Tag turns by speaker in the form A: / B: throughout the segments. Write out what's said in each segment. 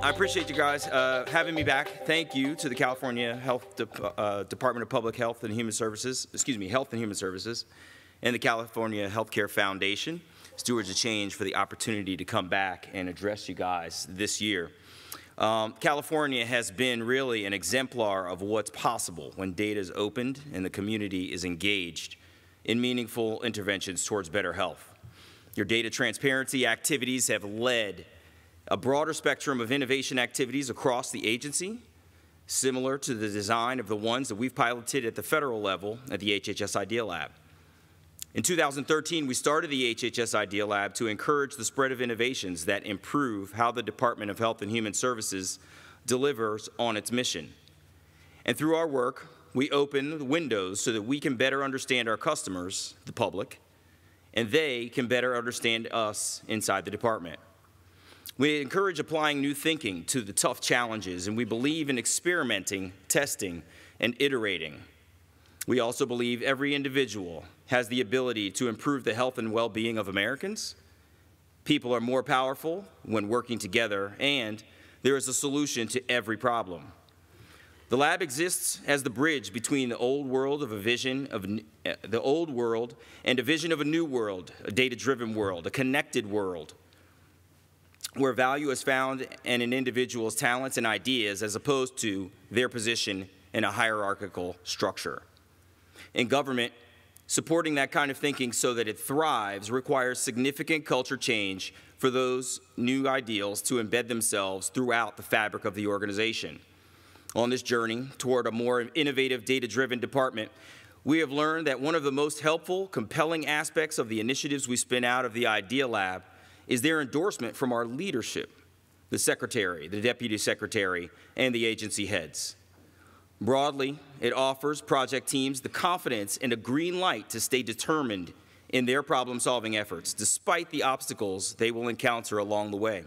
A: I appreciate you guys uh, having me back. Thank you to the California Health De uh, Department of Public Health and Human Services, excuse me, Health and Human Services, and the California Healthcare Foundation, Stewards of Change, for the opportunity to come back and address you guys this year. Um, California has been really an exemplar of what's possible when data is opened and the community is engaged in meaningful interventions towards better health. Your data transparency activities have led a broader spectrum of innovation activities across the agency, similar to the design of the ones that we've piloted at the federal level at the HHS Idea Lab. In 2013, we started the HHS Idea Lab to encourage the spread of innovations that improve how the Department of Health and Human Services delivers on its mission. And through our work, we open windows so that we can better understand our customers, the public, and they can better understand us inside the department. We encourage applying new thinking to the tough challenges, and we believe in experimenting, testing, and iterating. We also believe every individual has the ability to improve the health and well-being of Americans. People are more powerful when working together, and there is a solution to every problem. The lab exists as the bridge between the old world of a vision of uh, the old world and a vision of a new world, a data-driven world, a connected world, where value is found in an individual's talents and ideas as opposed to their position in a hierarchical structure. In government, supporting that kind of thinking so that it thrives requires significant culture change for those new ideals to embed themselves throughout the fabric of the organization. On this journey toward a more innovative, data-driven department, we have learned that one of the most helpful, compelling aspects of the initiatives we spin out of the Idea Lab is their endorsement from our leadership, the Secretary, the Deputy Secretary, and the agency heads. Broadly, it offers project teams the confidence and a green light to stay determined in their problem-solving efforts, despite the obstacles they will encounter along the way.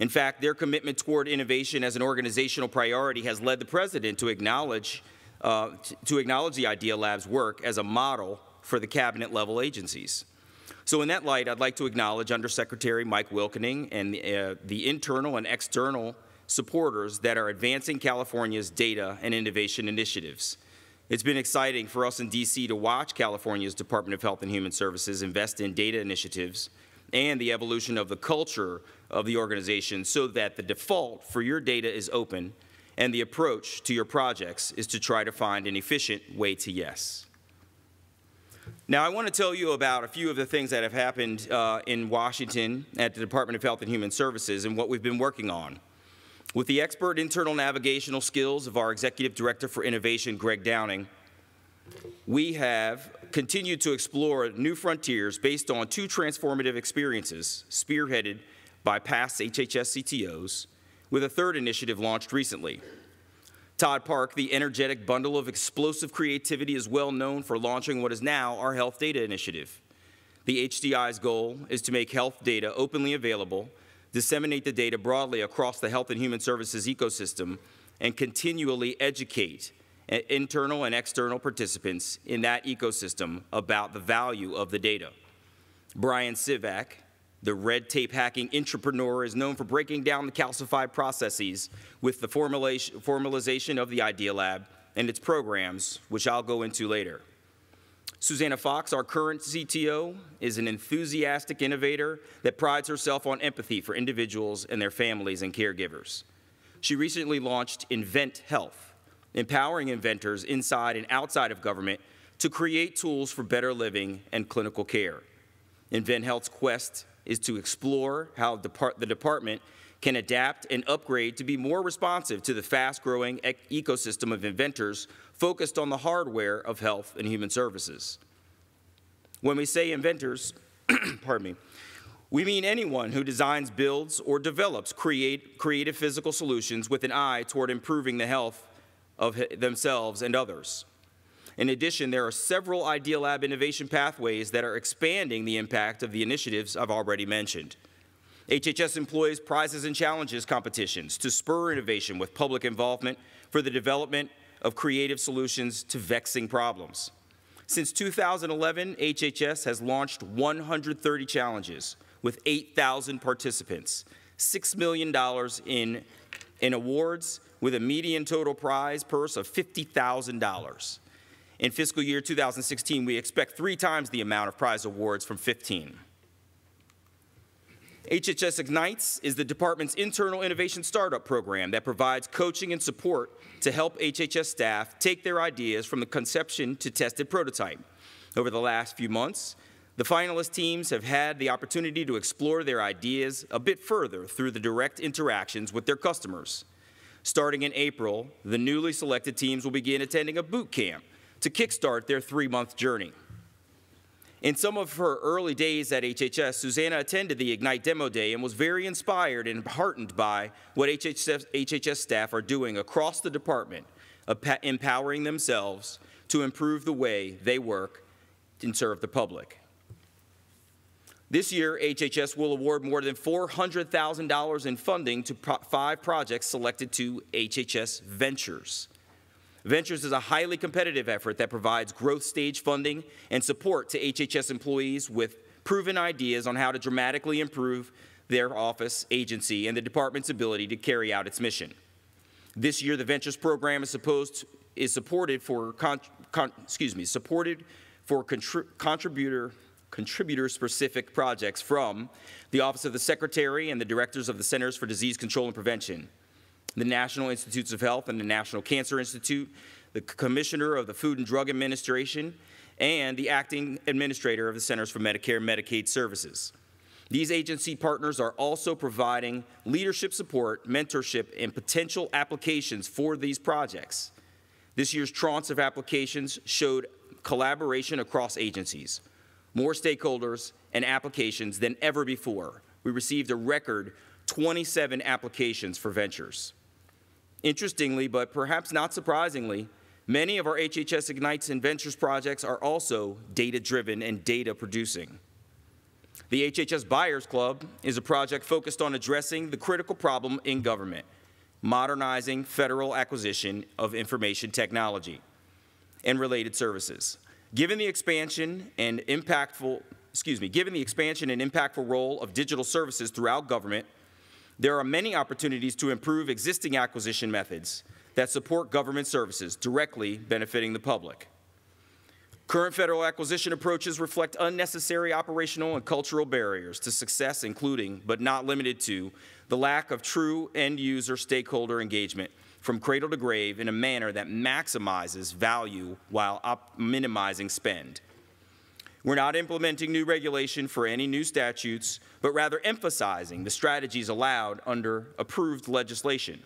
A: In fact, their commitment toward innovation as an organizational priority has led the President to acknowledge, uh, to acknowledge the Idea Lab's work as a model for the cabinet-level agencies. So in that light, I'd like to acknowledge Undersecretary Mike Wilkening and uh, the internal and external supporters that are advancing California's data and innovation initiatives. It's been exciting for us in D.C. to watch California's Department of Health and Human Services invest in data initiatives and the evolution of the culture of the organization so that the default for your data is open and the approach to your projects is to try to find an efficient way to yes. Now, I want to tell you about a few of the things that have happened uh, in Washington at the Department of Health and Human Services and what we've been working on. With the expert internal navigational skills of our Executive Director for Innovation, Greg Downing, we have continued to explore new frontiers based on two transformative experiences spearheaded by past HHS CTOs, with a third initiative launched recently. Todd Park, the energetic bundle of explosive creativity, is well known for launching what is now our Health Data Initiative. The HDI's goal is to make health data openly available, disseminate the data broadly across the health and human services ecosystem, and continually educate internal and external participants in that ecosystem about the value of the data. Bryan Sivak, the red tape hacking entrepreneur is known for breaking down the calcified processes with the formalization of the Idea Lab and its programs, which I'll go into later. Susannah Fox, our current CTO, is an enthusiastic innovator that prides herself on empathy for individuals and their families and caregivers. She recently launched Invent Health, empowering inventors inside and outside of government to create tools for better living and clinical care. Invent Health's quest is to explore how the department can adapt and upgrade to be more responsive to the fast-growing e ecosystem of inventors focused on the hardware of health and human services. When we say inventors, pardon me, we mean anyone who designs, builds, or develops create, creative physical solutions with an eye toward improving the health of themselves and others. In addition, there are several Idea Lab innovation pathways that are expanding the impact of the initiatives I've already mentioned. HHS employs prizes and challenges competitions to spur innovation with public involvement for the development of creative solutions to vexing problems. Since 2011, HHS has launched 130 challenges with 8,000 participants, $6 million in, in awards with a median total prize purse of $50,000. In fiscal year 2016, we expect three times the amount of prize awards from 15. HHS Ignites is the department's internal innovation startup program that provides coaching and support to help HHS staff take their ideas from the conception to tested prototype. Over the last few months, the finalist teams have had the opportunity to explore their ideas a bit further through the direct interactions with their customers. Starting in April, the newly selected teams will begin attending a boot camp to kickstart their three-month journey. In some of her early days at HHS, Susannah attended the Ignite Demo Day and was very inspired and heartened by what HHS, HHS staff are doing across the department, empowering themselves to improve the way they work and serve the public. This year, HHS will award more than $400,000 in funding to pro five projects selected to HHS Ventures. Ventures is a highly competitive effort that provides growth stage funding and support to HHS employees with proven ideas on how to dramatically improve their office, agency, and the department's ability to carry out its mission. This year, the Ventures program is supposed is supported for con, con, excuse me supported for contri contributor contributor specific projects from the Office of the Secretary and the Directors of the Centers for Disease Control and Prevention, the National Institutes of Health and the National Cancer Institute, the Commissioner of the Food and Drug Administration, and the Acting Administrator of the Centers for Medicare and Medicaid Services. These agency partners are also providing leadership support, mentorship, and potential applications for these projects. This year's tranche of applications showed collaboration across agencies, more stakeholders and applications than ever before. We received a record 27 applications for ventures. Interestingly, but perhaps not surprisingly, many of our HHS Ignites and Ventures projects are also data-driven and data-producing. The HHS Buyers Club is a project focused on addressing the critical problem in government, modernizing federal acquisition of information technology and related services. Given the expansion and impactful, excuse me, given the expansion and impactful role of digital services throughout government, there are many opportunities to improve existing acquisition methods that support government services, directly benefiting the public. Current federal acquisition approaches reflect unnecessary operational and cultural barriers to success, including, but not limited to, the lack of true end-user stakeholder engagement from cradle to grave in a manner that maximizes value while minimizing spend. We're not implementing new regulation for any new statutes, but rather emphasizing the strategies allowed under approved legislation.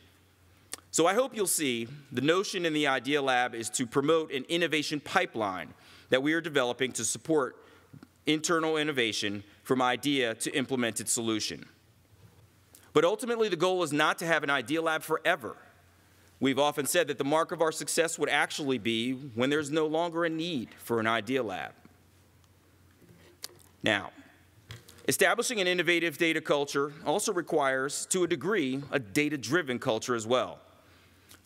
A: So I hope you'll see the notion in the Idea Lab is to promote an innovation pipeline that we are developing to support internal innovation from idea to implemented solution. But ultimately, the goal is not to have an Idea Lab forever. We've often said that the mark of our success would actually be when there's no longer a need for an Idea Lab. Now, establishing an innovative data culture also requires, to a degree, a data-driven culture as well.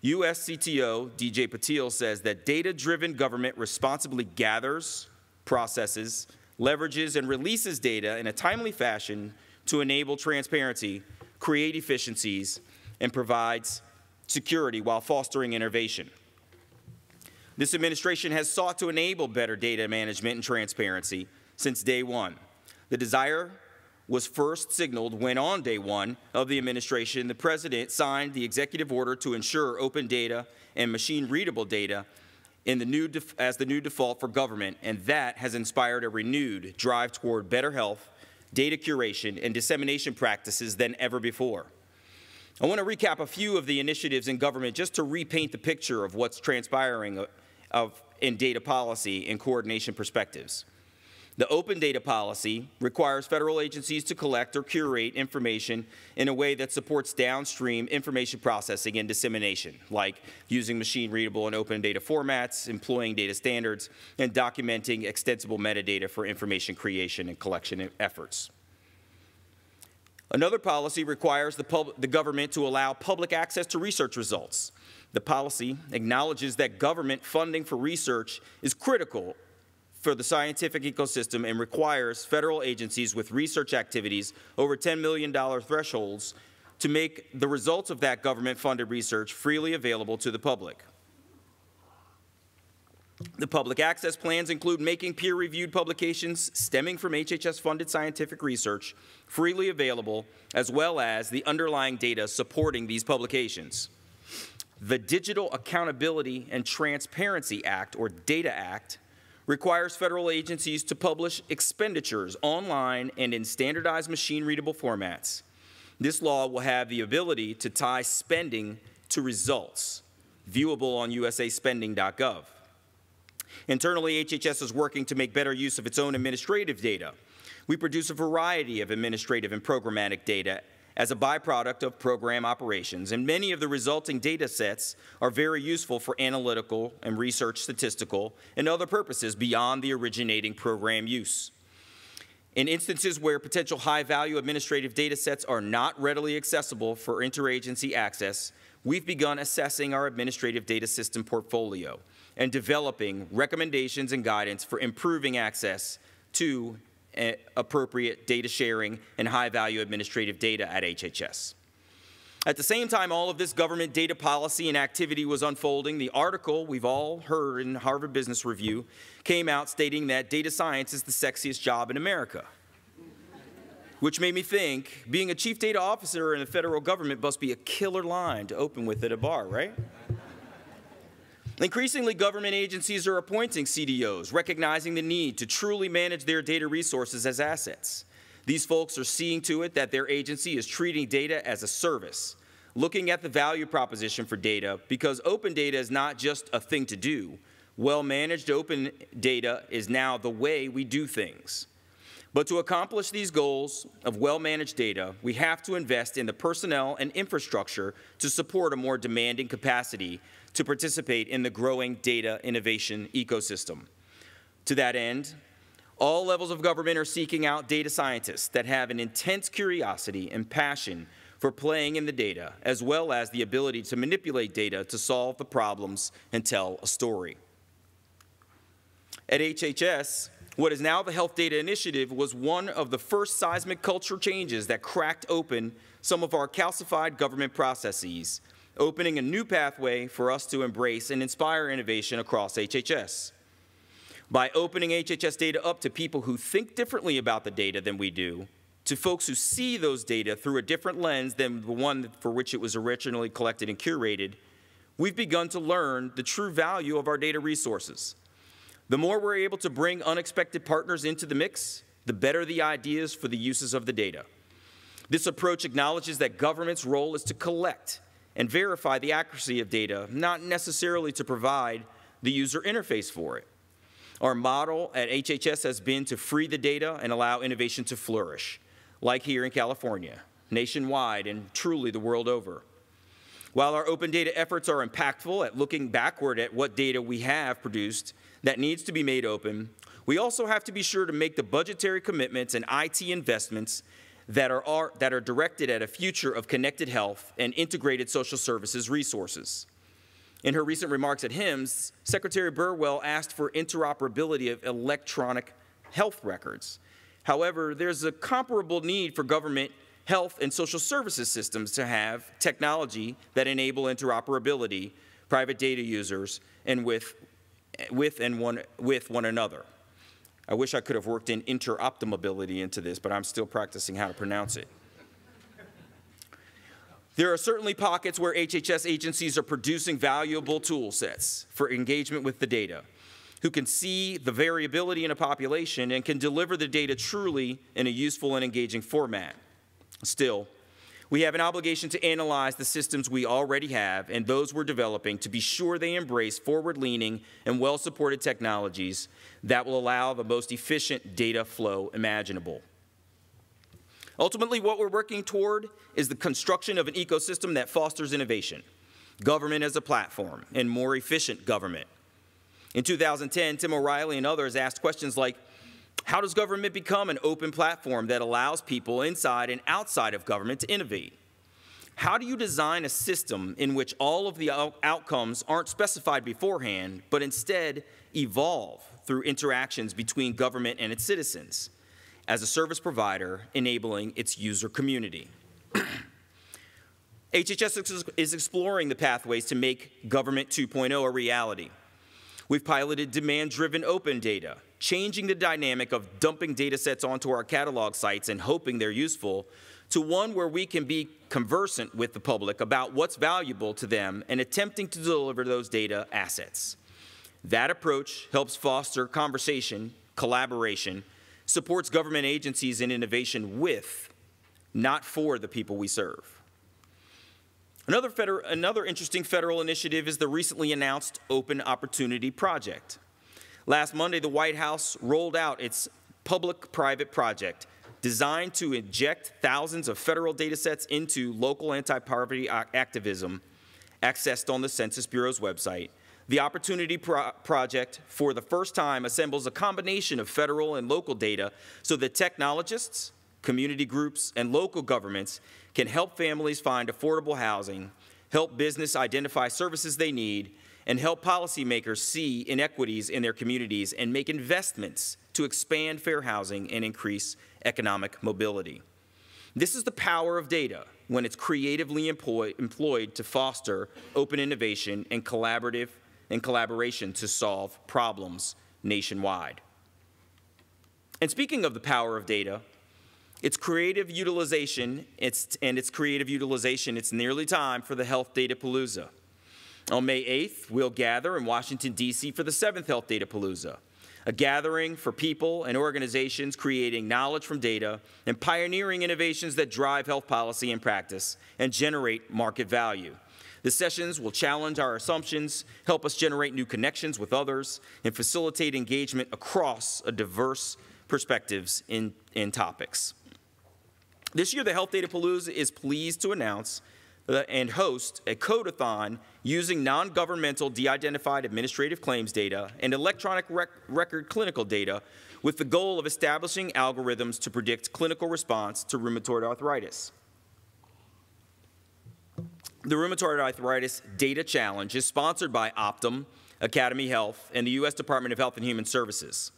A: US CTO DJ Patil says that data-driven government responsibly gathers, processes, leverages, and releases data in a timely fashion to enable transparency, create efficiencies, and provides security while fostering innovation. This administration has sought to enable better data management and transparency since day one. The desire was first signaled when on day one of the administration, the president signed the executive order to ensure open data and machine readable data in the new as the new default for government, and that has inspired a renewed drive toward better health, data curation, and dissemination practices than ever before. I want to recap a few of the initiatives in government just to repaint the picture of what's transpiring uh, of, in data policy and coordination perspectives. The open data policy requires federal agencies to collect or curate information in a way that supports downstream information processing and dissemination, like using machine readable and open data formats, employing data standards, and documenting extensible metadata for information creation and collection efforts. Another policy requires the, the government to allow public access to research results. The policy acknowledges that government funding for research is critical for the scientific ecosystem and requires federal agencies with research activities over $10 million thresholds to make the results of that government-funded research freely available to the public. The public access plans include making peer-reviewed publications stemming from HHS-funded scientific research freely available, as well as the underlying data supporting these publications. The Digital Accountability and Transparency Act, or DATA Act, requires federal agencies to publish expenditures online and in standardized machine-readable formats. This law will have the ability to tie spending to results, viewable on usaspending.gov. Internally, HHS is working to make better use of its own administrative data. We produce a variety of administrative and programmatic data as a byproduct of program operations, and many of the resulting data sets are very useful for analytical and research statistical and other purposes beyond the originating program use. In instances where potential high-value administrative data sets are not readily accessible for interagency access, we've begun assessing our administrative data system portfolio and developing recommendations and guidance for improving access to appropriate data sharing and high-value administrative data at HHS. At the same time all of this government data policy and activity was unfolding, the article we've all heard in Harvard Business Review came out stating that data science is the sexiest job in America. Which made me think, being a chief data officer in the federal government must be a killer line to open with at a bar, right? Increasingly, government agencies are appointing CDOs, recognizing the need to truly manage their data resources as assets. These folks are seeing to it that their agency is treating data as a service, looking at the value proposition for data because open data is not just a thing to do. Well-managed open data is now the way we do things. But to accomplish these goals of well-managed data, we have to invest in the personnel and infrastructure to support a more demanding capacity to participate in the growing data innovation ecosystem. To that end, all levels of government are seeking out data scientists that have an intense curiosity and passion for playing in the data, as well as the ability to manipulate data to solve the problems and tell a story. At HHS, what is now the Health Data Initiative was one of the first seismic culture changes that cracked open some of our calcified government processes opening a new pathway for us to embrace and inspire innovation across HHS. By opening HHS data up to people who think differently about the data than we do, to folks who see those data through a different lens than the one for which it was originally collected and curated, we've begun to learn the true value of our data resources. The more we're able to bring unexpected partners into the mix, the better the ideas for the uses of the data. This approach acknowledges that government's role is to collect and verify the accuracy of data, not necessarily to provide the user interface for it. Our model at HHS has been to free the data and allow innovation to flourish, like here in California, nationwide, and truly the world over. While our open data efforts are impactful at looking backward at what data we have produced that needs to be made open, we also have to be sure to make the budgetary commitments and IT investments that are, are, that are directed at a future of connected health and integrated social services resources. In her recent remarks at HIMSS, Secretary Burwell asked for interoperability of electronic health records. However, there's a comparable need for government health and social services systems to have technology that enable interoperability, private data users, and with, with, and one, with one another. I wish I could have worked in interoptimability into this, but I'm still practicing how to pronounce it. There are certainly pockets where HHS agencies are producing valuable tool sets for engagement with the data, who can see the variability in a population and can deliver the data truly in a useful and engaging format. Still, we have an obligation to analyze the systems we already have and those we're developing to be sure they embrace forward-leaning and well-supported technologies that will allow the most efficient data flow imaginable. Ultimately, what we're working toward is the construction of an ecosystem that fosters innovation, government as a platform, and more efficient government. In 2010, Tim O'Reilly and others asked questions like, how does government become an open platform that allows people inside and outside of government to innovate? How do you design a system in which all of the out- outcomes aren't specified beforehand, but instead evolve through interactions between government and its citizens as a service provider enabling its user community? HHS is exploring the pathways to make Government 2.0 a reality. We've piloted demand driven open data, changing the dynamic of dumping data sets onto our catalog sites and hoping they're useful, to one where we can be conversant with the public about what's valuable to them and attempting to deliver those data assets. That approach helps foster conversation, collaboration, supports government agencies in innovation with, not for, the people we serve. Another, another interesting federal initiative is the recently announced Open Opportunity Project. Last Monday, the White House rolled out its public private project designed to inject thousands of federal data sets into local anti poverty activism accessed on the Census Bureau's website. The Opportunity Pro Project, for the first time, assembles a combination of federal and local data so that technologists, community groups, and local governments can help families find affordable housing, help business identify services they need, and help policymakers see inequities in their communities and make investments to expand fair housing and increase economic mobility. This is the power of data when it's creatively employ, employed to foster open innovation and collaborative and collaboration to solve problems nationwide. And speaking of the power of data, its creative utilization, it's, and its creative utilization, it's nearly time for the Health Data Palooza. On May 8th, we'll gather in Washington, D.C. for the seventh Health Data Palooza, a gathering for people and organizations creating knowledge from data and pioneering innovations that drive health policy and practice and generate market value. The sessions will challenge our assumptions, help us generate new connections with others, and facilitate engagement across a diverse perspectives in, in topics. This year, the Health Data Palooza is pleased to announce and host a codeathon using non-governmental de-identified administrative claims data and electronic rec record clinical data with the goal of establishing algorithms to predict clinical response to rheumatoid arthritis. The Rheumatoid Arthritis Data Challenge is sponsored by Optum, Academy Health, and the U.S. Department of Health and Human Services.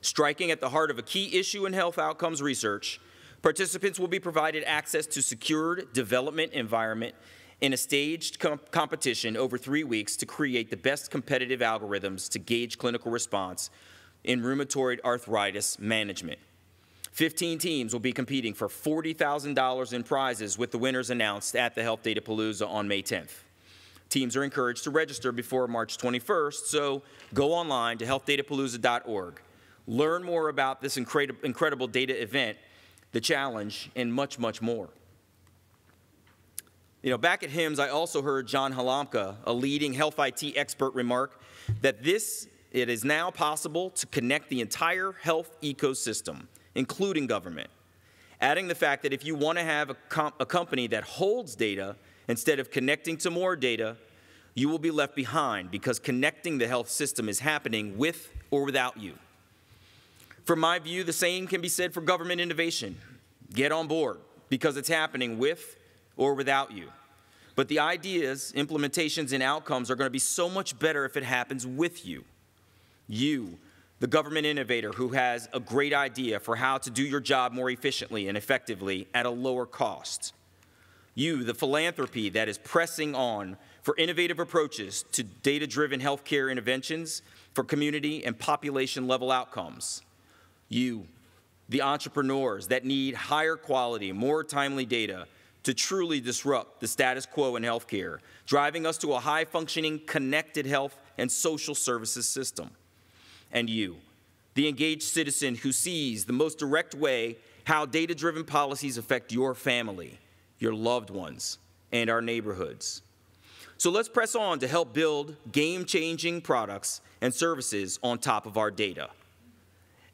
A: Striking at the heart of a key issue in health outcomes research, Participants will be provided access to secured development environment in a staged comp competition over three weeks to create the best competitive algorithms to gauge clinical response in rheumatoid arthritis management. 15 teams will be competing for $40,000 in prizes with the winners announced at the Health Data Palooza on May 10th. Teams are encouraged to register before March 21st, so go online to healthdatapalooza.org. Learn more about this incredible data event the challenge, and much, much more. You know, back at HIMSS, I also heard John Halamka, a leading health IT expert, remark that this it is now possible to connect the entire health ecosystem, including government. Adding the fact that if you want to have a, com a company that holds data instead of connecting to more data, you will be left behind because connecting the health system is happening with or without you. From my view, the same can be said for government innovation. Get on board because it's happening with or without you. But the ideas, implementations, and outcomes are going to be so much better if it happens with you. You, the government innovator who has a great idea for how to do your job more efficiently and effectively at a lower cost. You, the philanthropy that is pressing on for innovative approaches to data driven healthcare interventions for community and population level outcomes. You, the entrepreneurs that need higher quality, more timely data to truly disrupt the status quo in healthcare, driving us to a high functioning, connected health and social services system. And you, the engaged citizen who sees the most direct way how data driven policies affect your family, your loved ones, and our neighborhoods. So let's press on to help build game changing products and services on top of our data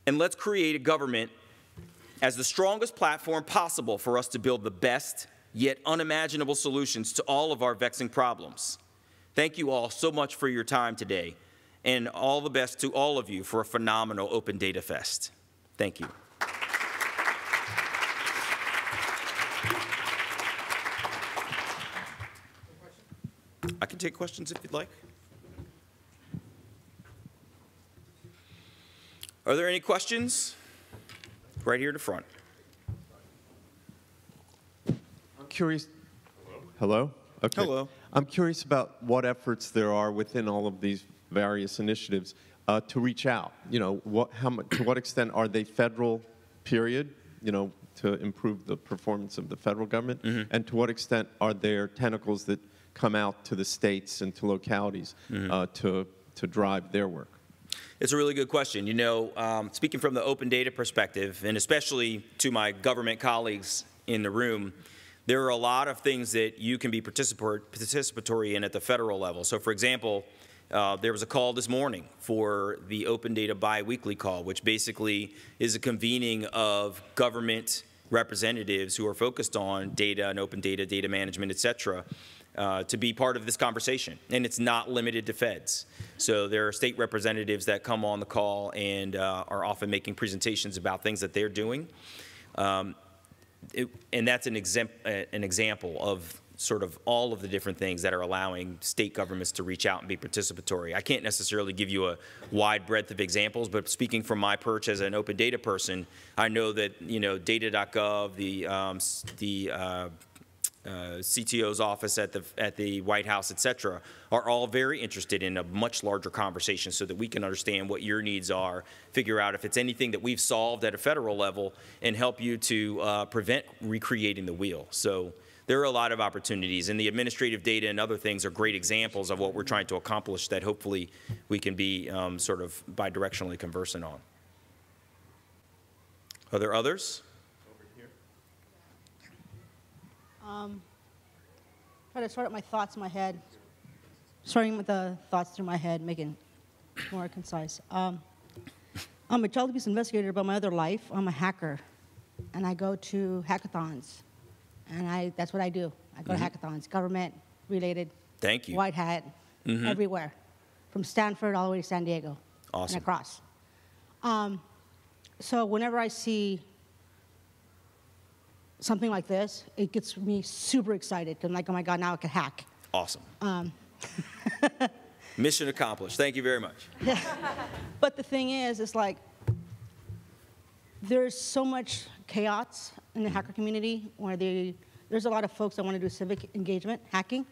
A: and let's create a government as the strongest platform possible for us to build the best yet unimaginable solutions to all of our vexing problems. Thank you all so much for your time today, and all the best to all of you for a phenomenal Open Data Fest. Thank you. I can take questions if you'd like. Are there any questions? Right here in the front.
B: I'm curious. Hello? Okay.
A: Hello.
B: I'm curious about what efforts there are within all of these various initiatives uh, to reach out. You know, what, how much, to what extent are they federal, period, you know, to improve the performance of the federal government?
A: Mm-hmm.
B: And to what extent are there tentacles that come out to the states and to localities
A: Mm-hmm.
B: uh, to, to drive their work?
A: It's a really good question. You know, um, speaking from the open data perspective, and especially to my government colleagues in the room, there are a lot of things that you can be participatory in at the federal level. So, for example, uh, there was a call this morning for the Open Data Biweekly call, which basically is a convening of government representatives who are focused on data and open data, data management, et cetera, uh, to be part of this conversation. And it's not limited to feds. So there are state representatives that come on the call and uh, are often making presentations about things that they're doing. Um, it- and that's an, exem- uh, an example of sort of all of the different things that are allowing state governments to reach out and be participatory. I can't necessarily give you a wide breadth of examples, but speaking from my perch as an open data person, I know that you know data.gov, the um, the uh, uh, CTO's office at the at the White House, et cetera, are all very interested in a much larger conversation so that we can understand what your needs are, figure out if it's anything that we've solved at a federal level, and help you to uh, prevent recreating the wheel. So there are a lot of opportunities, and the administrative data and other things are great examples of what we're trying to accomplish that hopefully we can be um, sort of bidirectionally conversant on. Are there others?
C: Try to sort out my thoughts in my head. Starting with the thoughts through my head, making it more concise. Um, I'm a child abuse investigator, but my other life, I'm a hacker, and I go to hackathons, and I that's what I do. I go to hackathons, government related,
A: Thank you.
C: white hat, everywhere, from Stanford all the way to San Diego,
A: Awesome.
C: and across. Um, so whenever I see something like this, it gets me super excited. I'm like, oh my god, now I can hack.
A: Awesome.
C: Um.
A: Mission accomplished. Thank you very much.
C: But the thing is, it's like there's so much chaos in the hacker community where they, there's a lot of folks that want to do civic engagement, hacking,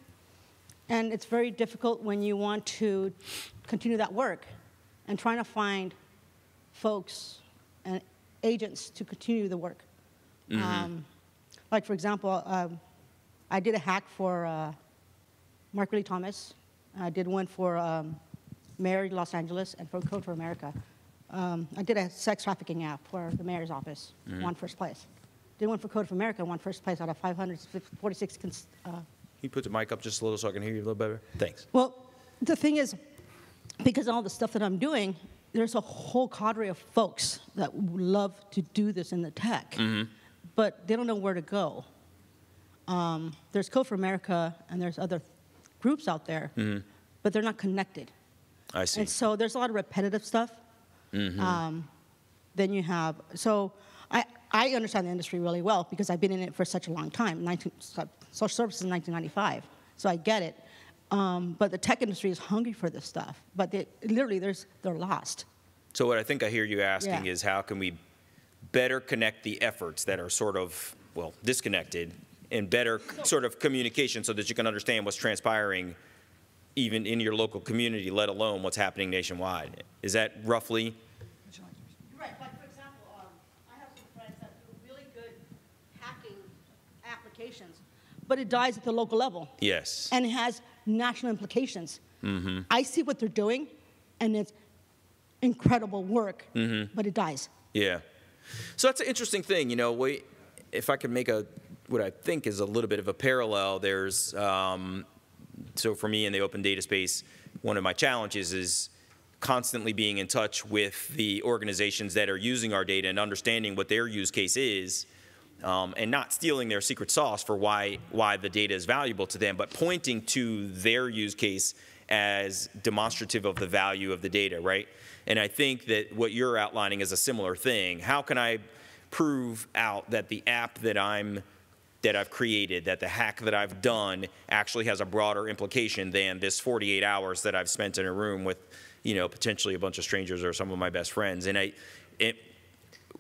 C: and it's very difficult when you want to continue that work and trying to find folks and agents to continue the work. Um, like for example, um, I did a hack for uh, Mark Lee Thomas. I did one for um, Mayor Los Angeles and for Code for America. Um, I did a sex trafficking app for the mayor's office, won first place. Did one for Code for America, won first place out of 546. cons- Uh,
A: Can you put the mic up just a little so I can hear you a little better? Thanks.
C: well, the thing is, because of all the stuff that I'm doing, there's a whole cadre of folks that love to do this in the tech, but they don't know where to go. Um, there's Code for America and there's other groups out there, but they're not connected.
A: I see.
C: And so there's a lot of repetitive stuff. Um, then you have, so I, I understand the industry really well because I've been in it for such a long time, 19, social services in 1995. So I get it. Um, but the tech industry is hungry for this stuff. But they, literally, there's, they're lost.
A: So what I think I hear you asking
C: Yeah.
A: is how can we better connect the efforts that are sort of, well, disconnected and better sort of communication so that you can understand what's transpiring even in your local community, let alone what's happening nationwide. Is that roughly?
C: You're right, like for example, um, I have some friends that do really good hacking applications, but it dies at the local level.
A: Yes.
C: and it has national implications. Mm-hmm. I see what they're doing, and it's incredible work, mm-hmm. but it dies.
A: Yeah. So that's an interesting thing. You know, we, if I could make a, what I think is a little bit of a parallel, there's, um, so for me in the open data space, one of my challenges is constantly being in touch with the organizations that are using our data and understanding what their use case is. Um, and not stealing their secret sauce for why why the data is valuable to them, but pointing to their use case as demonstrative of the value of the data, right? And I think that what you're outlining is a similar thing. How can I prove out that the app that I'm that I've created, that the hack that I've done actually has a broader implication than this 48 hours that I've spent in a room with, you know, potentially a bunch of strangers or some of my best friends. And I, it,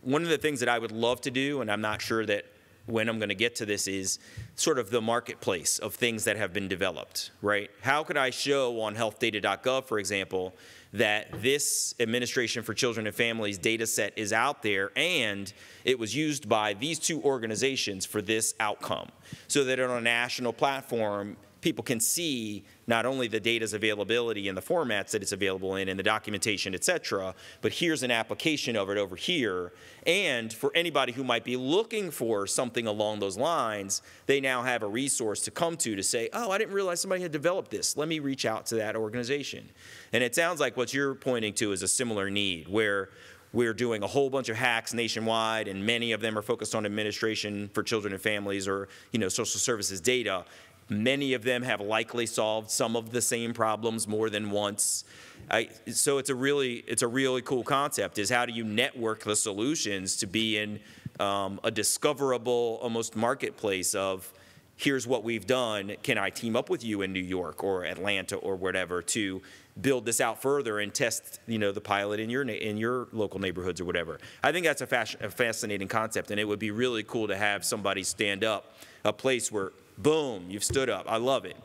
A: one of the things that I would love to do, and I'm not sure that when I'm going to get to this, is sort of the marketplace of things that have been developed, right? How could I show on healthdata.gov, for example, that this Administration for Children and Families data set is out there and it was used by these two organizations for this outcome, so that on a national platform, people can see not only the data's availability and the formats that it's available in and the documentation, et cetera, but here's an application of it over here. And for anybody who might be looking for something along those lines, they now have a resource to come to to say, oh, I didn't realize somebody had developed this. Let me reach out to that organization. And it sounds like what you're pointing to is a similar need where we're doing a whole bunch of hacks nationwide, and many of them are focused on administration for children and families or you know social services data. Many of them have likely solved some of the same problems more than once. I, so it's a really it's a really cool concept. Is how do you network the solutions to be in um, a discoverable almost marketplace of here's what we've done. Can I team up with you in New York or Atlanta or whatever to build this out further and test, you know, the pilot in your in your local neighborhoods or whatever. I think that's a, a fascinating concept, and it would be really cool to have somebody stand up a place where, boom, you've stood up. I love it.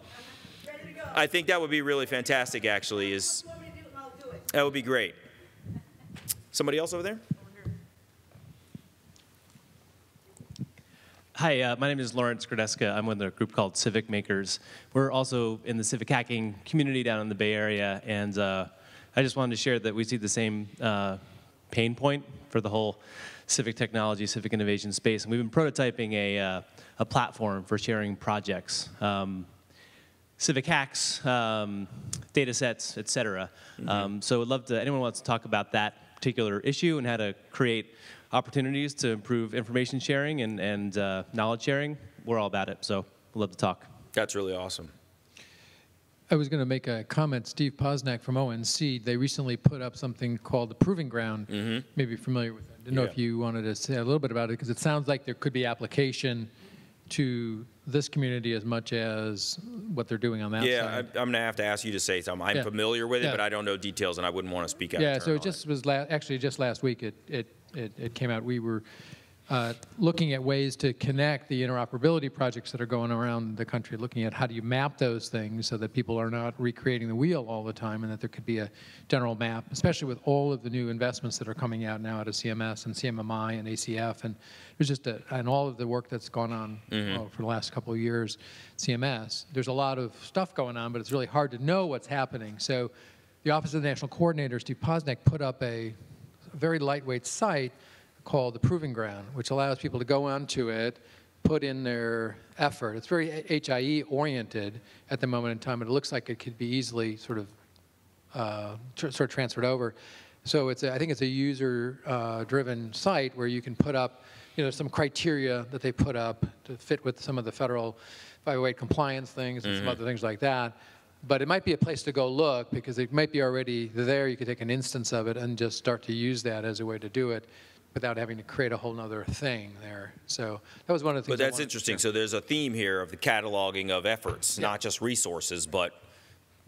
A: I think that would be really fantastic. Actually, is that would be great. Somebody else over there?
D: Hi, uh, my name is Lawrence Grodeska. I'm with a group called Civic Makers. We're also in the civic hacking community down in the Bay Area, and uh, I just wanted to share that we see the same uh, pain point for the whole civic technology, civic innovation space, and we've been prototyping a, uh, a platform for sharing projects. Um, civic hacks, um, data sets, et cetera. Mm-hmm. Um, so I'd love to, anyone wants to talk about that particular issue and how to create opportunities to improve information sharing and, and uh, knowledge sharing, we're all about it. So we'd love to talk.
A: That's really awesome.
E: I was going to make a comment. Steve Posnack from ONC, they recently put up something called the Proving Ground. Mm-hmm. Maybe familiar with that. I didn't yeah. know if you wanted to say a little bit about it because it sounds like there could be application to this community as much as what they're doing on that
A: yeah,
E: side.
A: I, am going to have to ask you to say something. I'm yeah. familiar with it, yeah. but I don't know details, and I wouldn't want to speak out.
E: Yeah, so it just was la- actually just last week. It, it it, it came out. We were uh, looking at ways to connect the interoperability projects that are going around the country, looking at how do you map those things so that people are not recreating the wheel all the time and that there could be a general map, especially with all of the new investments that are coming out now out of CMS and CMMI and ACF. And there's just a, and all of the work that's gone on mm-hmm. uh, for the last couple of years, CMS, there's a lot of stuff going on, but it's really hard to know what's happening. So the Office of the National Coordinator, Steve Posnack, put up a very lightweight site called the Proving Ground, which allows people to go onto it, put in their effort. It's very HIE oriented at the moment in time, but it looks like it could be easily sort of uh, tr- sort of transferred over. So it's a, I think it's a user uh, driven site where you can put up you know some criteria that they put up to fit with some of the federal 508 compliance things and mm-hmm. some other things like that but it might be a place to go look because it might be already there. You could take an instance of it and just start to use that as a way to do it without having to create a whole other thing there. So that was one of the things.
A: But that's interesting. So there's a theme here of the cataloging of efforts, yeah. not just resources, but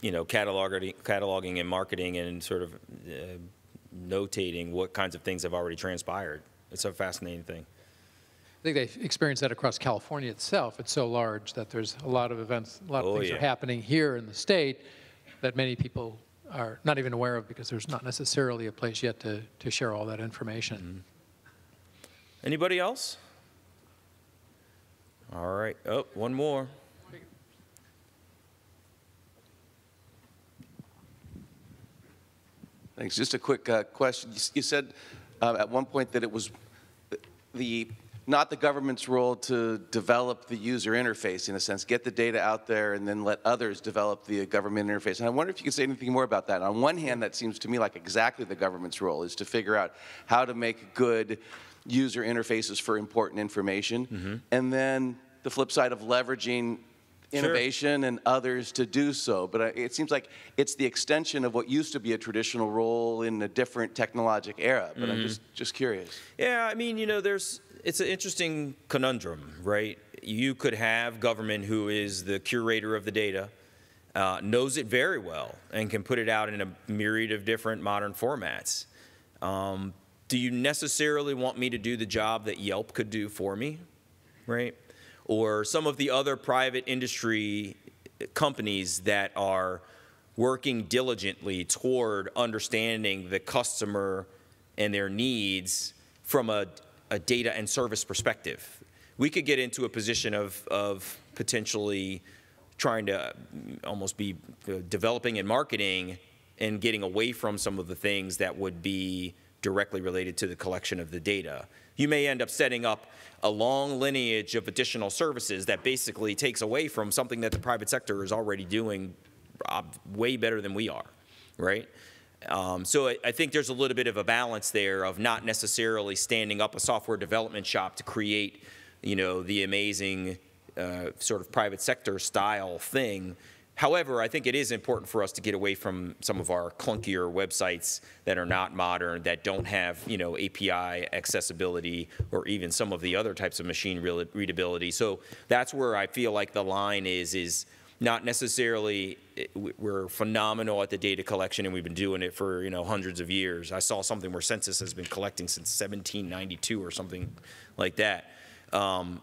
A: you know, cataloging, cataloging and marketing and sort of uh, notating what kinds of things have already transpired. It's a fascinating thing.
E: I think they experience that across California itself. It's so large that there's a lot of events, a lot of
A: oh,
E: things
A: yeah.
E: are happening here in the state that many people are not even aware of because there's not necessarily a place yet to, to share all that information.
A: Mm-hmm. Anybody else? All right. Oh, one more.
F: Thanks. Just a quick uh, question. You said uh, at one point that it was the not the government's role to develop the user interface in a sense, get the data out there and then let others develop the government interface. And I wonder if you could say anything more about that. On one hand, that seems to me like exactly the government's role is to figure out how to make good user interfaces for important information. Mm-hmm. And then the flip side of leveraging innovation sure. and others to do so. But uh, it seems like it's the extension of what used to be a traditional role in a different technologic era. But mm-hmm. I'm just just curious.
A: Yeah, I mean, you know, there's it's an interesting conundrum, right? you could have government who is the curator of the data, uh, knows it very well, and can put it out in a myriad of different modern formats. Um, do you necessarily want me to do the job that Yelp could do for me, right? Or some of the other private industry companies that are working diligently toward understanding the customer and their needs from a, a data and service perspective. We could get into a position of, of potentially trying to almost be uh, developing and marketing and getting away from some of the things that would be directly related to the collection of the data. You may end up setting up a long lineage of additional services that basically takes away from something that the private sector is already doing uh, way better than we are, right? Um, so I, I think there's a little bit of a balance there of not necessarily standing up a software development shop to create, you know, the amazing uh, sort of private sector style thing. However, I think it is important for us to get away from some of our clunkier websites that are not modern, that don't have, you know, API accessibility, or even some of the other types of machine readability. So that's where I feel like the line is, is not necessarily, eh, we- we're phenomenal at the data collection, and we've been doing it for, you know, hundreds of years. I saw something where census has been collecting since 1792 or something like that. Um,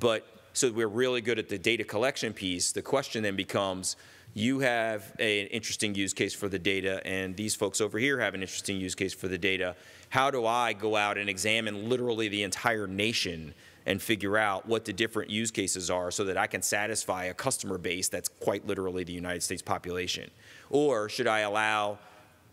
A: But, so we're really good at the data collection piece. The question then becomes, you have an interesting use case for the data, and these folks over here have an interesting use case for the data. How do I go out and examine literally the entire nation and figure out what the different use cases are so that I can satisfy a customer base that's quite literally the United States population? Or should I allow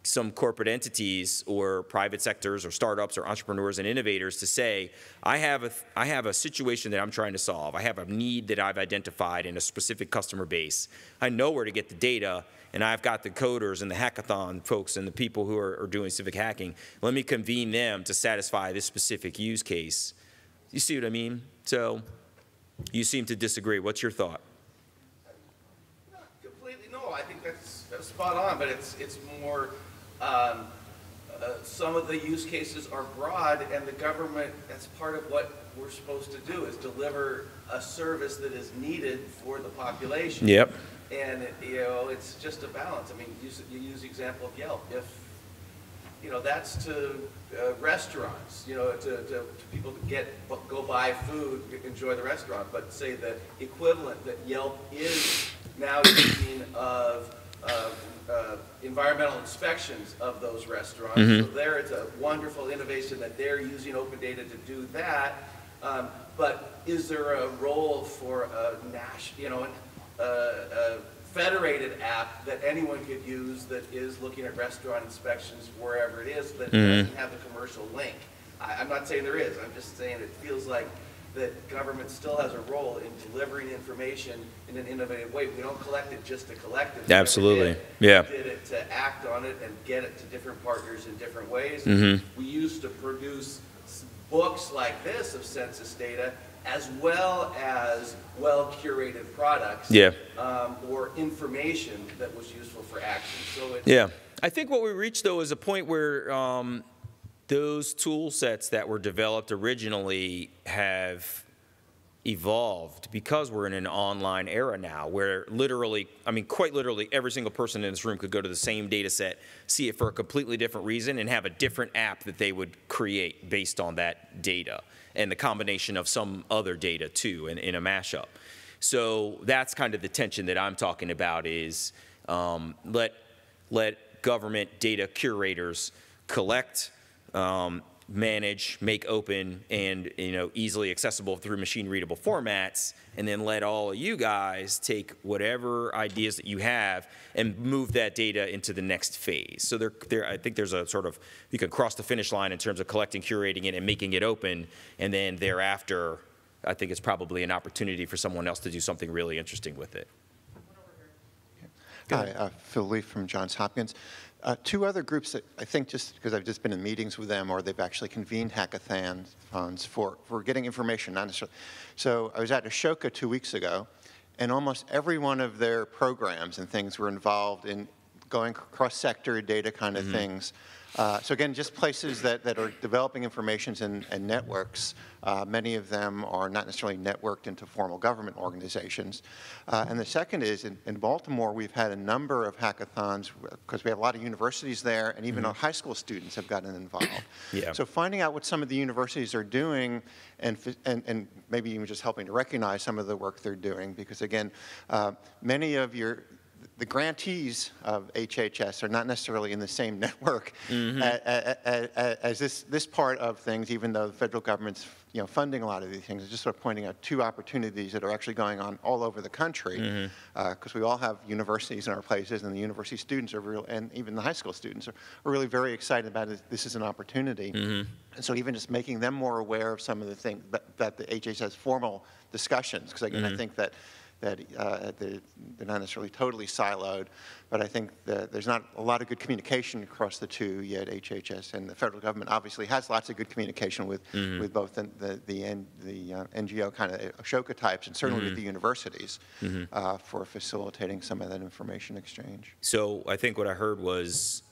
A: some corporate entities or private sectors or startups or entrepreneurs and innovators to say, I have a, I have a situation that I'm trying to solve. I have a need that I've identified in a specific customer base. I know where to get the data, and I've got the coders and the hackathon folks and the people who are, are doing civic hacking. Let me convene them to satisfy this specific use case. You see what I mean? So you seem to disagree. What's your thought?
F: Completely, no, I think that's, that's spot on, but it's, it's more, um, uh, some of the use cases are broad, and the government, that's part of what we're supposed to do, is deliver a service that is needed for the population.
A: Yep.
F: And, it- you know, it's just a balance. I mean, you, you use the example of Yelp. If, you know, that's to uh, restaurants, you know, to, to, to people to get, go buy food, enjoy the restaurant. But say the equivalent that Yelp is now using of, environmental inspections of those restaurants. So there, it's a wonderful innovation that they're using open data to do that. Um, but is there a role for a Nash, you know, an, uh, a federated app that anyone could use that is looking at restaurant inspections wherever it is that doesn't have the commercial link. I, I'm not saying there is, I'm just saying it feels like that government still has a role in delivering information in an innovative way. We don't collect it just to collect it.
A: Absolutely. Yeah.
F: We did it to act on it and get it to different partners in different ways.
A: Mm-hmm.
F: We used to produce books like this of census data as well as well-curated products.
A: Yeah.
F: um, Or information that was useful for action. So.
A: Yeah. I think what we reached, though, is a point where um, those tool sets that were developed originally have evolved because we're in an online era now where literally, I mean, quite literally, every single person in this room could go to the same data set, see it for a completely different reason, and have a different app that they would create based on that data and the combination of some other data too in, in a mashup. So that's kind of the tension that I'm talking about is um, let, let government data curators collect, um, manage, make open, and you know easily accessible through machine readable formats, and then let all of you guys take whatever ideas that you have and move that data into the next phase. So there, there, I think there's a sort of you can cross the finish line in terms of collecting, curating it, and making it open, and then thereafter, I think it's probably an opportunity for someone else to do something really interesting with it.
G: Hi, uh, Phil Leaf from Johns Hopkins. Uh, Two other groups that I think just because I've just been in meetings with them or they've actually convened hackathons for, for getting information, not necessarily. So I was at Ashoka two weeks ago, and almost every one of their programs and things were involved in going cross-sector data kind of things. Uh, so again, just places that, that are developing informations and, and networks. Uh, many of them are not necessarily networked into formal government organizations. Uh, and the second is in, in Baltimore, we've had a number of hackathons because we have a lot of universities there, and even our high school students have gotten involved.
A: Yeah.
G: So finding out what some of the universities are doing and, and, and maybe even just helping to recognize some of the work they're doing, because again, uh, many of your the grantees of HHS are not necessarily in the same network mm-hmm. a- a- as this, this part of things, even though the federal government's you know, funding a lot of these things. It's just sort of pointing out two opportunities that are actually going on all over the country, mm-hmm. uh, because we all have universities in our places, and the university students are real, and even the high school students are, are really very excited about it. This is an opportunity. Mm-hmm. And so even just making them more aware of some of the things that, that the HHS has formal discussions, because again, I think that that uh, they're, they're not necessarily totally siloed, but I think that there's not a lot of good communication across the two yet. HHS and the federal government obviously has lots of good communication with with both the the the, the uh, NGO kind of Ashoka types and certainly with the universities uh, for facilitating some of that information exchange.
A: So I think what I heard was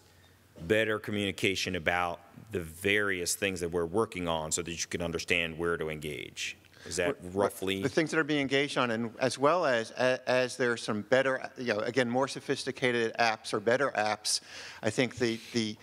A: better communication about the various things that we're working on so that you can understand where to engage. Is that roughly?
G: the things that are being engaged on, and as well as as there's some better, you know, again, more sophisticated apps or better apps. I think the the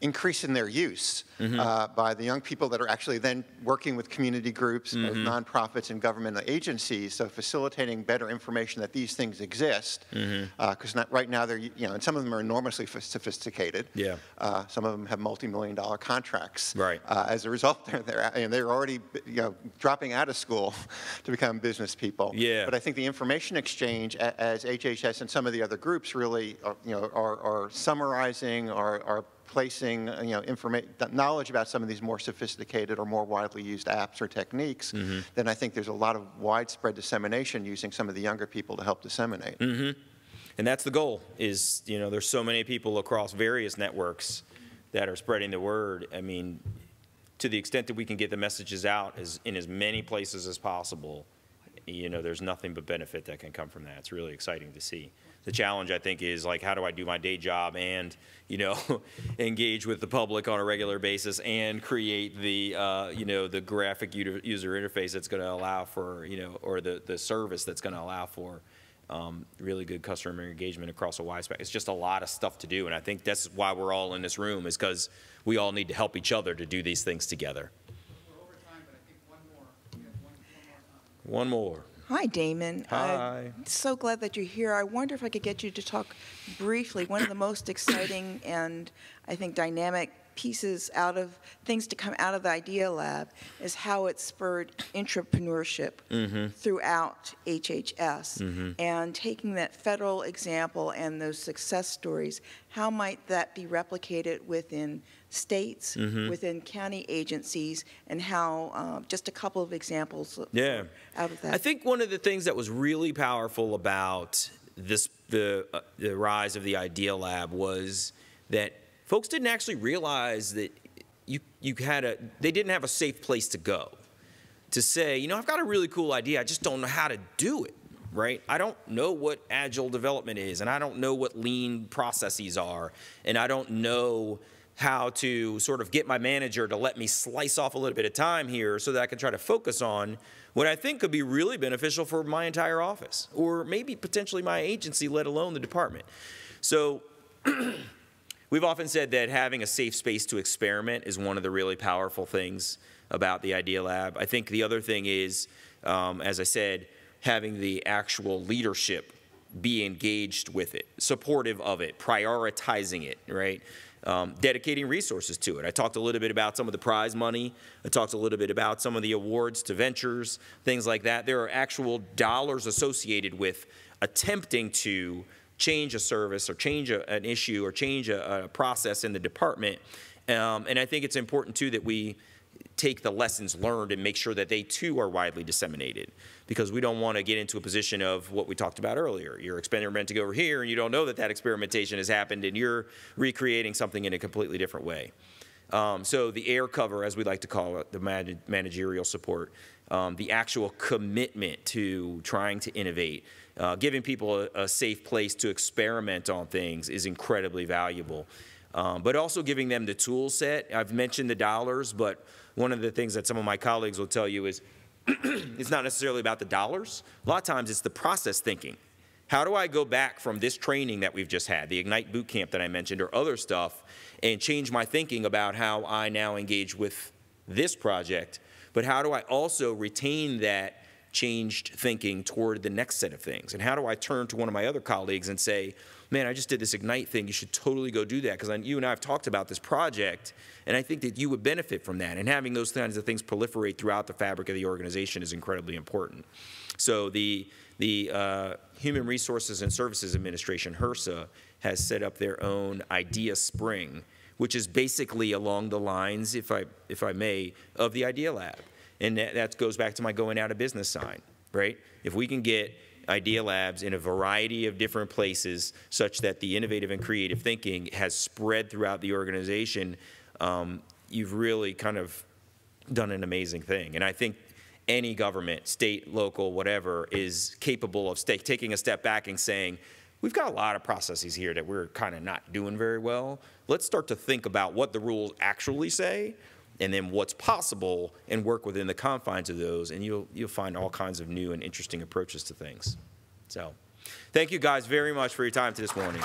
G: increase in their use uh, by the young people that are actually then working with community groups, both nonprofits and government agencies, so facilitating better information that these things exist. Because right now they're, you know, and some of them are enormously f- sophisticated.
A: Yeah.
G: Uh, some of them have multi-million dollar contracts.
A: Right.
G: Uh, as a result, they're, they're, you know, they're already you know, dropping out of school to become business people.
A: Yeah.
G: But I think the information exchange, a- as HHS and some of the other groups really are, you know, are, are summarizing, are, are placing you know, informa- knowledge about some of these more sophisticated or more widely used apps or techniques,
A: Mm-hmm.
G: then I think there's a lot of widespread dissemination using some of the younger people to help disseminate.
A: Mm. And that's the goal is, you know, there's so many people across various networks that are spreading the word. I mean, to the extent that we can get the messages out as, in as many places as possible, you know, there's nothing but benefit that can come from that. It's really exciting to see. The challenge, I think, is like, how do I do my day job and, you know, engage with the public on a regular basis and create the, uh, you know, the graphic user user interface that's going to allow for, you know, or the, the service that's going to allow for um, really good customer engagement across a wide spectrum. It's just a lot of stuff to do, and I think that's why we're all in this room is because we all need to help each other to do these things together. One more. One more.
H: Hi, Damon.
A: Uh, Hi.
H: I'm so glad that you're here. I wonder if I could get you to talk briefly. One of the most exciting and I think dynamic pieces out of things to come out of the Idea Lab is how it spurred entrepreneurship throughout HHS. And taking that federal example and those success stories, how might that be replicated within states, within county agencies, and how, uh, just a couple of examples
A: Yeah.
H: out of that.
A: I think one of the things that was really powerful about this the uh, the rise of the Idea Lab was that folks didn't actually realize that you you had a they didn't have a safe place to go to say, you know, I've got a really cool idea, I just don't know how to do it. Right? I don't know what agile development is, and I don't know what lean processes are, and I don't know how to sort of get my manager to let me slice off a little bit of time here so that I can try to focus on what I think could be really beneficial for my entire office or maybe potentially my agency, let alone the department. So we've often said that having a safe space to experiment is one of the really powerful things about the Idea Lab. I think the other thing is, um, as I said, having the actual leadership be engaged with it, supportive of it, prioritizing it, right? Um, dedicating resources to it. I talked a little bit about some of the prize money. I talked a little bit about some of the awards to ventures, things like that. There are actual dollars associated with attempting to change a service or change a, an issue or change a, a process in the department. Um, and I think it's important too that we take the lessons learned and make sure that they too are widely disseminated because we don't want to get into a position of what we talked about earlier. You're experimenting to go over here and you don't know that that experimentation has happened and you're recreating something in a completely different way. Um, so the air cover, as we like to call it, the managerial support, um, the actual commitment to trying to innovate, uh, giving people a, a safe place to experiment on things is incredibly valuable. Um, but also giving them the tool set. I've mentioned the dollars, but one of the things that some of my colleagues will tell you is it's not necessarily about the dollars. A lot of times it's the process thinking. How do I go back from this training that we've just had, the Ignite boot camp that I mentioned, or other stuff, and change my thinking about how I now engage with this project? But how do I also retain that changed thinking toward the next set of things? And how do I turn to one of my other colleagues and say, man, I just did this Ignite thing. You should totally go do that because you and I have talked about this project, and I think that you would benefit from that. And having those kinds of things proliferate throughout the fabric of the organization is incredibly important. So the the uh, Human Resources and Services Administration, HRSA, has set up their own Idea Spring, which is basically along the lines, if I if I may, of the Idea Lab, and that, that goes back to my going out of business sign, right? If we can get Idea Labs in a variety of different places such that the innovative and creative thinking has spread throughout the organization, um, you've really kind of done an amazing thing. And I think any government, state, local, whatever, is capable of taking a step back and saying, we've got a lot of processes here that we're kind of not doing very well. Let's start to think about what the rules actually say and then what's possible and work within the confines of those and you'll you'll find all kinds of new and interesting approaches to things. So, thank you guys very much for your time this morning.